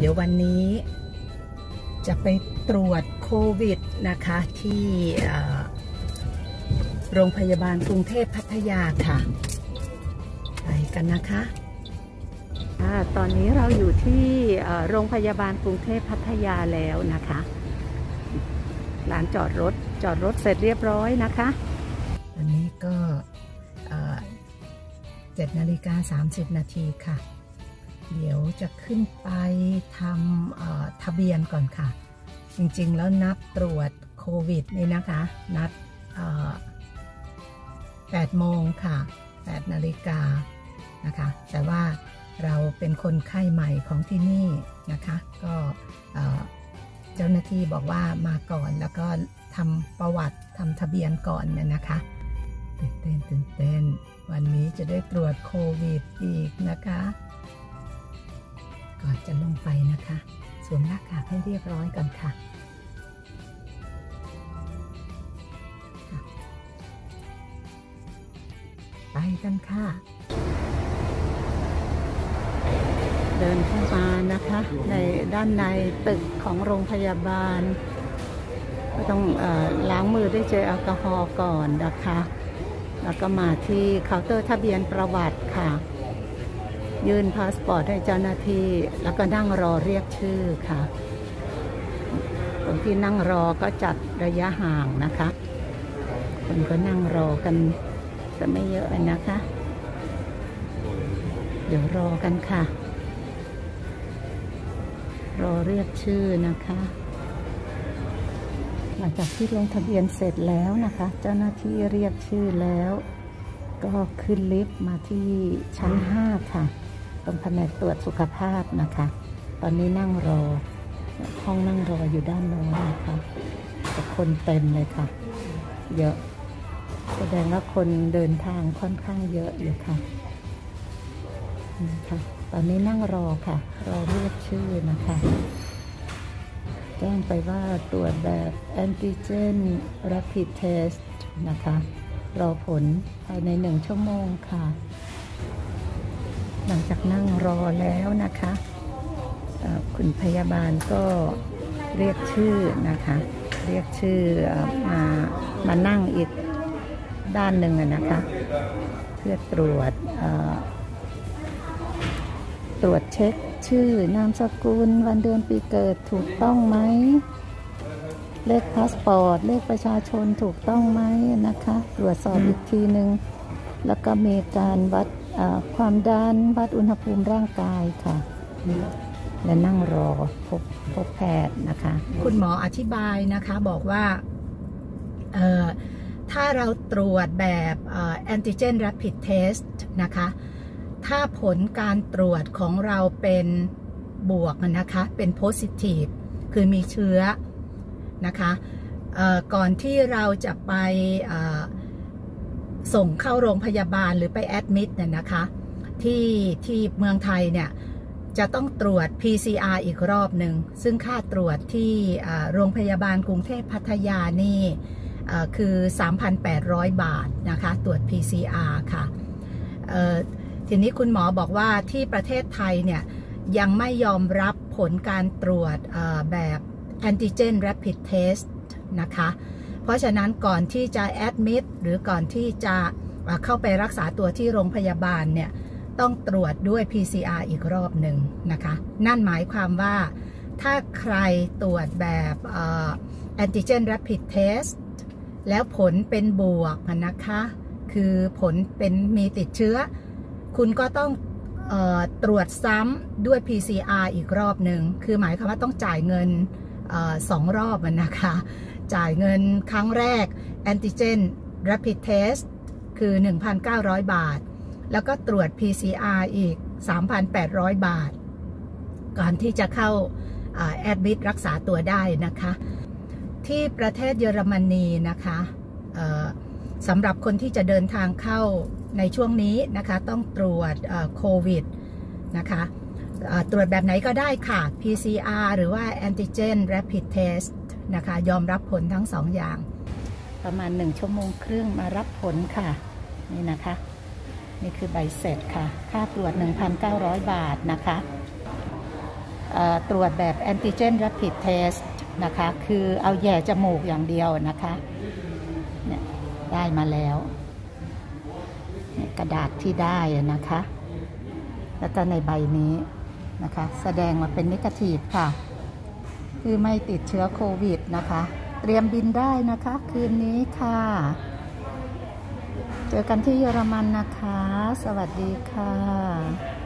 เดี๋ยววันนี้จะไปตรวจโควิดนะคะที่โรงพยาบาลกรุงเทพพัทยาค่ะ ไปกันนะคะตอนนี้เราอยู่ที่โรงพยาบาลกรุงเทพพัทยาแล้วนะคะลานจอดรถจอดรถเสร็จเรียบร้อยนะคะ ตอนนี้ก็7นาฬิกา30 นาทีค่ะ เดี๋ยวจะขึ้นไปทำทะเบียนก่อนค่ะ จริงๆแล้วนัดตรวจโควิดนี่นะคะ นัด8โมงค่ะ8นาฬิกานะคะ แต่ว่าเราเป็นคนไข้ใหม่ของที่นี่นะคะ ก็เจ้าหน้าที่บอกว่ามาก่อนแล้วก็ทำประวัติทำทะเบียนก่อนน่ยนะคะตื่นเต้นตื่นเต้น วันนี้จะได้ตรวจโควิดอีกนะคะ ก่อนจะลงไปนะคะ สวมหน้ากากให้เรียบร้อยก่อนค่ะไปกันค่ะ เดินเข้ามานะคะ ในด้านในตึกของโรงพยาบาล ก็ต้องล้างมือด้วยเจลแอลกอฮอล์ก่อนนะคะ แล้วก็มาที่เคาน์เตอร์ทะเบียนประวัติค่ะ ยื่นพาสปอร์ตให้เจ้าหน้าที่ แล้วก็นั่งรอเรียกชื่อค่ะคนที่นั่งรอก็จัดระยะห่างนะคะ คนก็นั่งรอกันแต่ไม่เยอะนะคะ เดี๋ยวรอกันค่ะ รอเรียกชื่อนะคะ หลังจากที่ลงทะเบียนเสร็จแล้วนะคะ เจ้าหน้าที่เรียกชื่อแล้ว ก็ขึ้นลิฟต์มาที่ชั้น 5 ค่ะ รงแผนกตรวจสุขภาพนะคะ ตอนนี้นั่งรอ ห้องนั่งรออยู่ด้านโน้นนะคะแต่คนเต็มเลยค่ะ เยอะ แสดงว่าคนเดินทางค่อนข้างเยอะอยู่ค่ะค่ะตอนนี้นั่งรอค่ะ รอเรียกชื่อนะคะ แจ้งไปว่าตรวจแบบแอนติเจน rapid test นะคะ รอผลภายในหนึ่งชั่วโมงค่ะ หลังจากนั่งรอแล้วนะคะคุณพยาบาลก็เรียกชื่อนะคะ เรียกชื่อมามานั่งอีกด้านหนึ่งนะคะ เพื่อตรวจตรวจเช็คชื่อนามสกุล วันเดือนปีเกิดถูกต้องไหม เลขพาสปอร์ต เลขประชาชนถูกต้องไหมนะคะ ตรวจสอบอีกทีหนึ่ง แล้วก็มีการวัดความดันวัดอุณหภูมิร่างกายค่ะ และนั่งรอพบพบแพทย์นะคะ คุณหมออธิบายนะคะบอกว่าถ้าเราตรวจแบบแอนติเจน rapid test นะคะ ถ้าผลการตรวจของเราเป็นบวกนะคะ เป็น positive คือมีเชื้อนะคะก่อนที่เราจะไป ส่งเข้าโรงพยาบาลหรือไปแอดมิดเนี่ยนะคะที่ที่เมืองไทยเนี่ยจะต้องตรวจ PCR อีกรอบหนึ่ง ซึ่งค่าตรวจที่โรงพยาบาลกรุงเทพพัทยานี่คือ 3,800 บาทนะคะตรวจ PCR ค่ะทีนี้คุณหมอบอกว่าที่ประเทศไทยเนี่ยยังไม่ยอมรับผลการตรวจแบบ antigen rapid test นะคะ ราะฉะนั้นก่อนที่จะ admit หรือก่อนที่จะเข้าไปรักษาตัวที่โรงพยาบาลเนี่ยต้องตรวจด้วย PCR อีกรอบหนึ่งนะคะ นั่นหมายความว่าถ้าใครตรวจแบบ antigen rapid test แล้วผลเป็นบวกนะคะ คือผลเป็นมีติดเชื้อ คุณก็ต้องออตรวจซ้ำด้วย PCR อีกรอบหนึ่ง คือหมายความว่าต้องจ่ายเงิน อสองรอบนะคะ จ่ายเงินครั้งแรก Antigen Rapid Test คือ 1,900 บาท แล้วก็ตรวจ PCR อีก 3,800 บาท ก่อนที่จะเข้าแอดมิดรักษาตัวได้นะคะ ที่ประเทศเยอรมนีนะคะสำหรับคนที่จะเดินทางเข้าในช่วงนี้นะคะ ต้องตรวจโควิดนะคะ ตรวจแบบไหนก็ได้ค่ะ PCR หรือว่า Antigen Rapid Test นะคะ ยอมรับผลทั้งสองอย่าง ประมาณหนึ่งชั่วโมงครึ่งมารับผลค่ะ นี่นะคะ นี่คือใบเสร็จค่ะ ค่าตรวจ 1,900 บาทนะคะตรวจแบบแอนติเจน rapid test นะคะ คือเอาแย่จมูกอย่างเดียวนะคะเนี่ยได้มาแล้วกระดาษที่ได้นะคะ แล้วก็ในใบนี้ นะคะ แสดงมาเป็นนิกทีฟค่ะ คือไม่ติดเชื้อโควิดนะคะ เตรียมบินได้นะคะ คืนนี้ค่ะ เจอกันที่เยอรมันนะคะ สวัสดีค่ะ